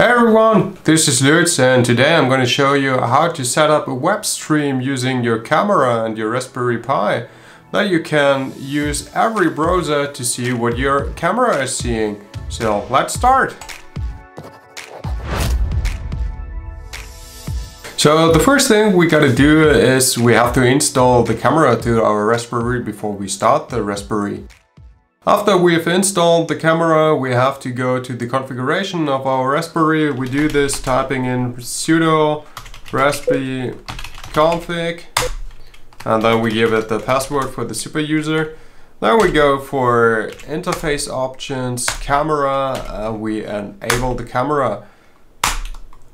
Hey everyone, this is Lutz and today I'm going to show you how to set up a web stream using your camera and your Raspberry Pi that you can use every browser to see what your camera is seeing. So let's start! So the first thing we gotta do is we have to install the camera to our Raspberry before we start the Raspberry. After we've installed the camera, we have to go to the configuration of our Raspberry. We do this typing in sudo raspi config and then we give it the password for the super user. Then we go for interface options, camera, and we enable the camera.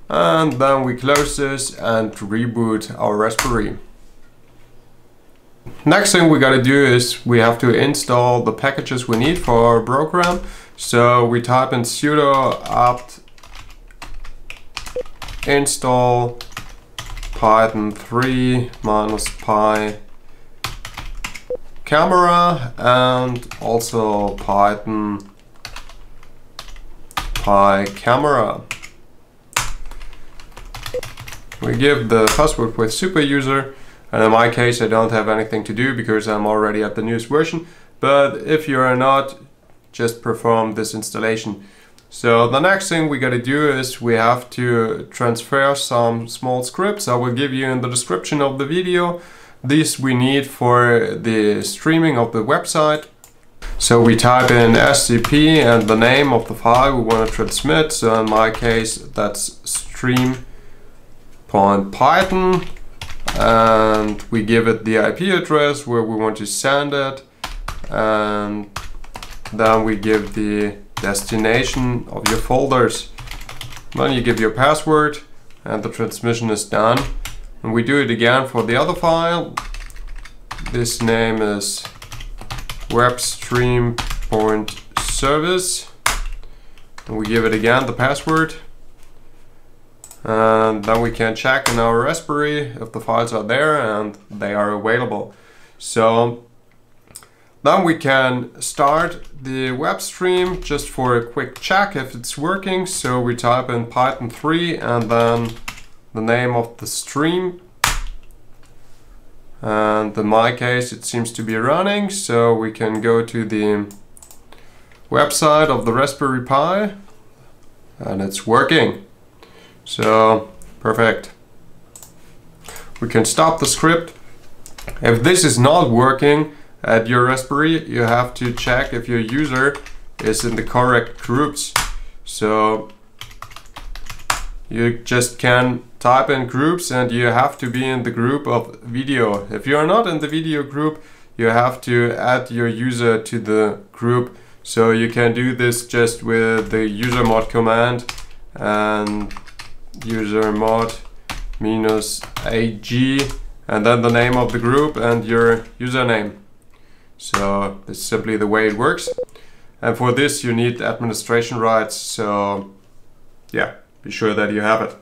And then we close this and reboot our Raspberry. Next thing we gotta do is we have to install the packages we need for our program. So we type in sudo apt install python 3 minus pi camera and also python pi camera. We give the password with super user and in my case, I don't have anything to do because I'm already at the newest version. But if you are not, just perform this installation. So the next thing we gotta do is we have to transfer some small scripts. I will give you in the description of the video. These we need for the streaming of the website. So we type in SCP and the name of the file we want to transmit. So in my case, that's stream.python and we give it the IP address where we want to send it. And then we give the destination of your folders. Then you give your password and the transmission is done. And we do it again for the other file. This name is webstream.service and we give it again the password and then we can check in our Raspberry if the files are there and they are available. So then we can start the web stream just for a quick check if it's working. So we type in Python 3 and then the name of the stream. And in my case it seems to be running so we can go to the website of the Raspberry Pi and it's working. So, perfect. We can stop the script. If this is not working at your Raspberry, you have to check if your user is in the correct groups. So, you just can type in groups and you have to be in the group of video. If you are not in the video group, you have to add your user to the group. So you can do this just with the usermod command and user mod minus ag and then the name of the group and your username. So is simply the way it works. And for this you need administration rights, so yeah, be sure that you have it.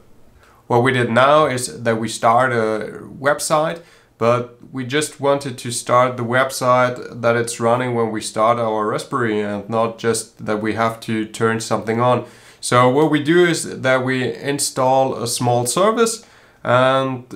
What we did now is that we start a website, but we just wanted to start the website that it's running when we start our Raspberry and not just that we have to turn something on. So what we do is that we install a small service and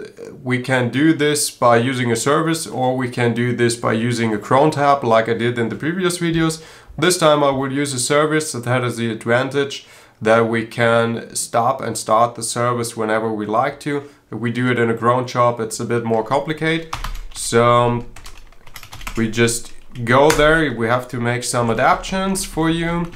we can do this by using a service or we can do this by using a cron tab like I did in the previous videos. This time I will use a service that has the advantage that we can stop and start the service whenever we like to. If we do it in a cron job it's a bit more complicated. So we just go there, we have to make some adaptations for you.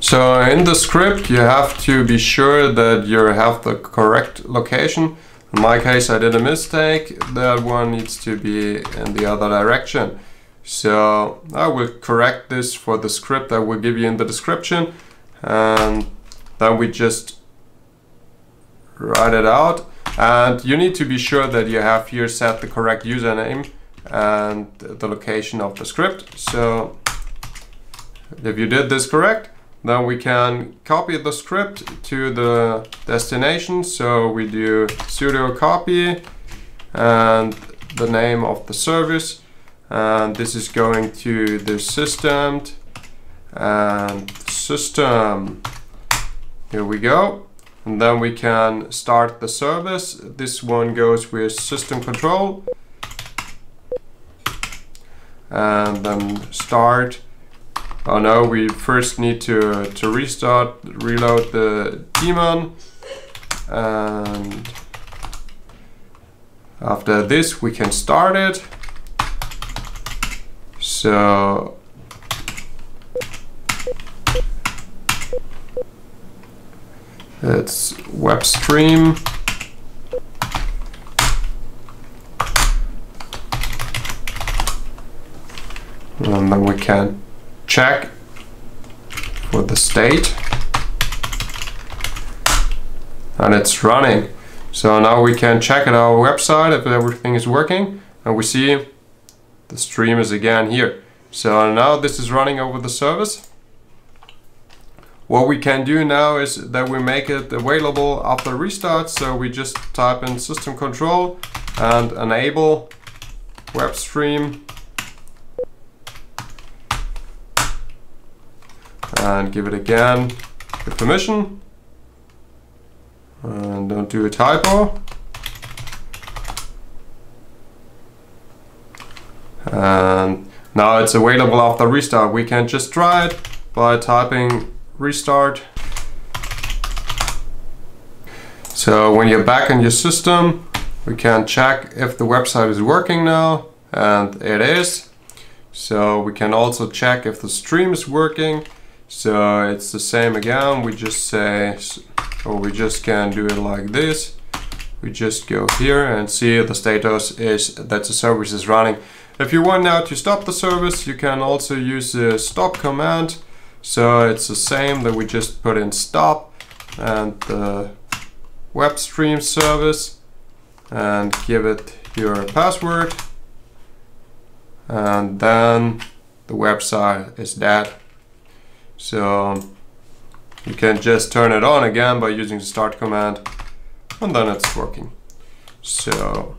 So in the script you have to be sure that you have the correct location. In my case I did a mistake, that one needs to be in the other direction. So I will correct this for the script I will give you in the description and then we just write it out and you need to be sure that you have here set the correct username and the location of the script. So if you did this correct, then we can copy the script to the destination. So we do sudo copy and the name of the service. And this is going to the system and system. Here we go. and then we can start the service. This one goes with system control and then start. Oh no, we first need to, to restart, reload the daemon and after this we can start it. So it's web stream and then we can check for the state. And it's running. So now we can check at our website if everything is working and we see the stream is again here. So now this is running over the service. What we can do now is that we make it available after restart so we just type in system control and enable web stream and give it again the permission. And don't do a typo. And now it's available after restart. We can just try it by typing restart. So when you're back in your system we can check if the website is working now and it is. So we can also check if the stream is working so it's the same again, we just say, or we just can do it like this. We just go here and see the status is that the service is running. If you want now to stop the service, you can also use the stop command. So it's the same that we just put in stop and the web stream service and give it your password and then the website is dead so you can just turn it on again by using the start command and then it's working. So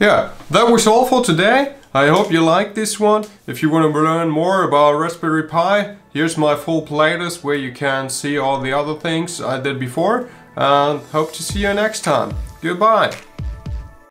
yeah, that was all for today. I hope you liked this one. If you want to learn more about Raspberry Pi, here's my full playlist where you can see all the other things I did before. And hope to see you next time. Goodbye.